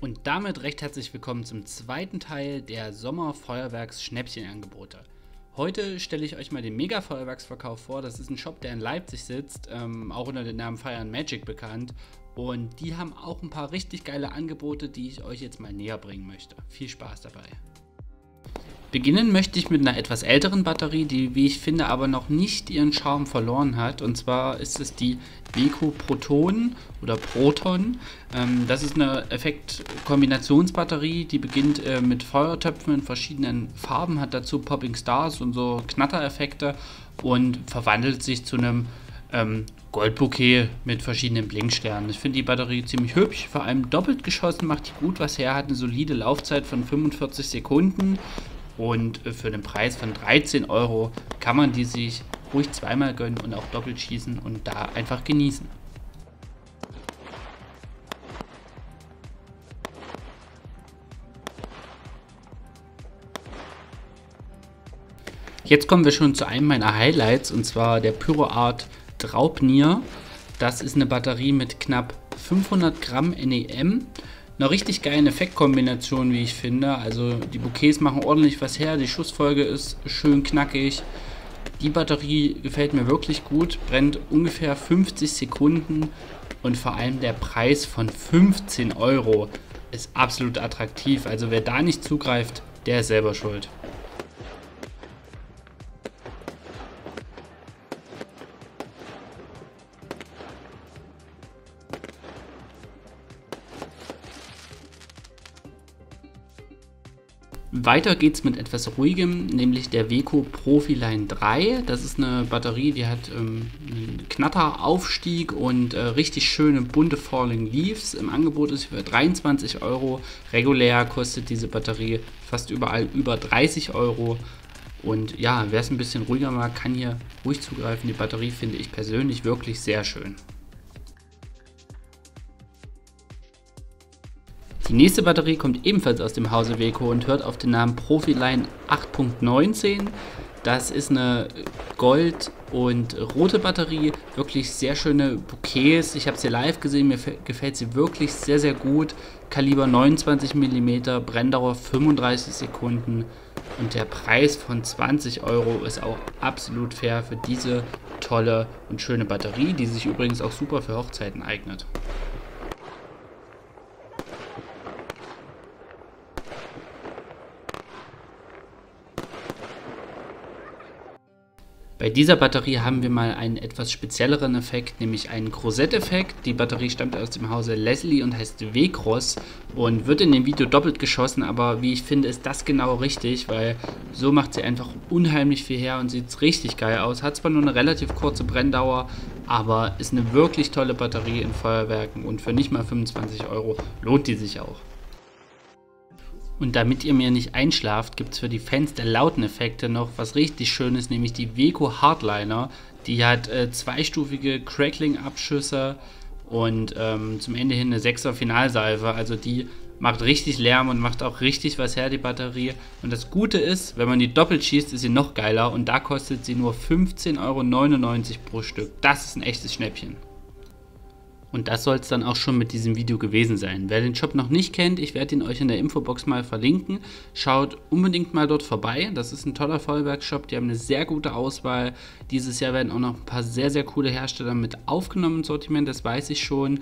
Und damit recht herzlich willkommen zum zweiten Teil der Sommerfeuerwerks-Schnäppchenangebote. Heute stelle ich euch mal den Mega-Feuerwerksverkauf vor. Das ist ein Shop, der in Leipzig sitzt, ähm, auch unter dem Namen Fire Magic bekannt. Und die haben auch ein paar richtig geile Angebote, die ich euch jetzt mal näher bringen möchte. Viel Spaß dabei! Beginnen möchte ich mit einer etwas älteren Batterie, die, wie ich finde, aber noch nicht ihren Charme verloren hat. Und zwar ist es die Weco Proton oder Proton. Ähm, das ist eine Effektkombinationsbatterie, die beginnt äh, mit Feuertöpfen in verschiedenen Farben, hat dazu Popping Stars und so Knattereffekte und verwandelt sich zu einem ähm, Goldbouquet mit verschiedenen Blinksternen. Ich finde die Batterie ziemlich hübsch, vor allem doppelt geschossen macht die gut was her, hat eine solide Laufzeit von 45 Sekunden und äh, für den Preis von 13 Euro kann man die sich ruhig zweimal gönnen und auch doppelt schießen und da einfach genießen. Jetzt kommen wir schon zu einem meiner Highlights und zwar der PyroArt Draupnir. Das ist eine Batterie mit knapp 500 Gramm NEM eine richtig geile Effektkombination, wie ich finde. Also die Bouquets machen ordentlich was her, die Schussfolge ist schön knackig. Die Batterie gefällt mir wirklich gut, brennt ungefähr 50 Sekunden und vor allem der Preis von 15 Euro ist absolut attraktiv. Also wer da nicht zugreift, der ist selber schuld. Weiter geht es mit etwas ruhigem, nämlich der Weco Profiline 3. Das ist eine Batterie, die hat ähm, einen Knatteraufstieg und äh, richtig schöne bunte Falling Leaves. Im Angebot ist für 23 Euro. Regulär kostet diese Batterie fast überall über 30 Euro. Und ja, wer es ein bisschen ruhiger mag, kann hier ruhig zugreifen. Die Batterie finde ich persönlich wirklich sehr schön. Die nächste Batterie kommt ebenfalls aus dem Hause Weco und hört auf den Namen Profiline 8.19. Das ist eine Gold- und rote Batterie, wirklich sehr schöne Bouquets. Ich habe sie live gesehen, mir gefällt sie wirklich sehr, sehr gut. Kaliber 29 mm, Brenndauer 35 Sekunden und der Preis von 20 Euro ist auch absolut fair für diese tolle und schöne Batterie, die sich übrigens auch super für Hochzeiten eignet. Bei dieser Batterie haben wir mal einen etwas spezielleren Effekt, nämlich einen Crosette-Effekt. Die Batterie stammt aus dem Hause Leslie und heißt W-Cross und wird in dem Video doppelt geschossen, aber wie ich finde, ist das genau richtig, weil so macht sie einfach unheimlich viel her und sieht richtig geil aus. Hat zwar nur eine relativ kurze Brenndauer, aber ist eine wirklich tolle Batterie in Feuerwerken und für nicht mal 25 Euro lohnt die sich auch. Und damit ihr mir nicht einschlaft, gibt es für die Fans der lauten Effekte noch was richtig Schönes, nämlich die Weco Hardliner. Die hat äh, zweistufige Crackling-Abschüsse und ähm, zum Ende hin eine 6er Finalsalve. Also die macht richtig Lärm und macht auch richtig was her, die Batterie. Und das Gute ist, wenn man die doppelt schießt, ist sie noch geiler und da kostet sie nur 15,99 Euro pro Stück. Das ist ein echtes Schnäppchen. Und das soll es dann auch schon mit diesem Video gewesen sein. Wer den Shop noch nicht kennt, ich werde ihn euch in der Infobox mal verlinken. Schaut unbedingt mal dort vorbei. Das ist ein toller Feuerwerkshop. Die haben eine sehr gute Auswahl. Dieses Jahr werden auch noch ein paar sehr, sehr coole Hersteller mit aufgenommen im Sortiment. Das weiß ich schon.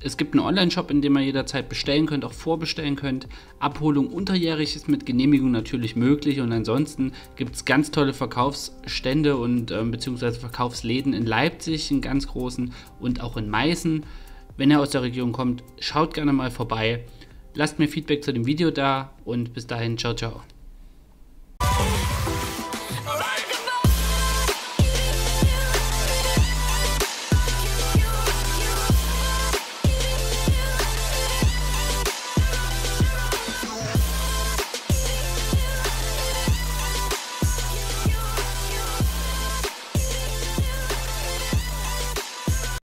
Es gibt einen Online-Shop, in dem ihr jederzeit bestellen könnt, auch vorbestellen könnt. Abholung unterjährig ist mit Genehmigung natürlich möglich und ansonsten gibt es ganz tolle Verkaufsstände und äh, beziehungsweise Verkaufsläden in Leipzig, in ganz großen und auch in Meißen. Wenn ihr aus der Region kommt, schaut gerne mal vorbei. Lasst mir Feedback zu dem Video da und bis dahin, ciao, ciao.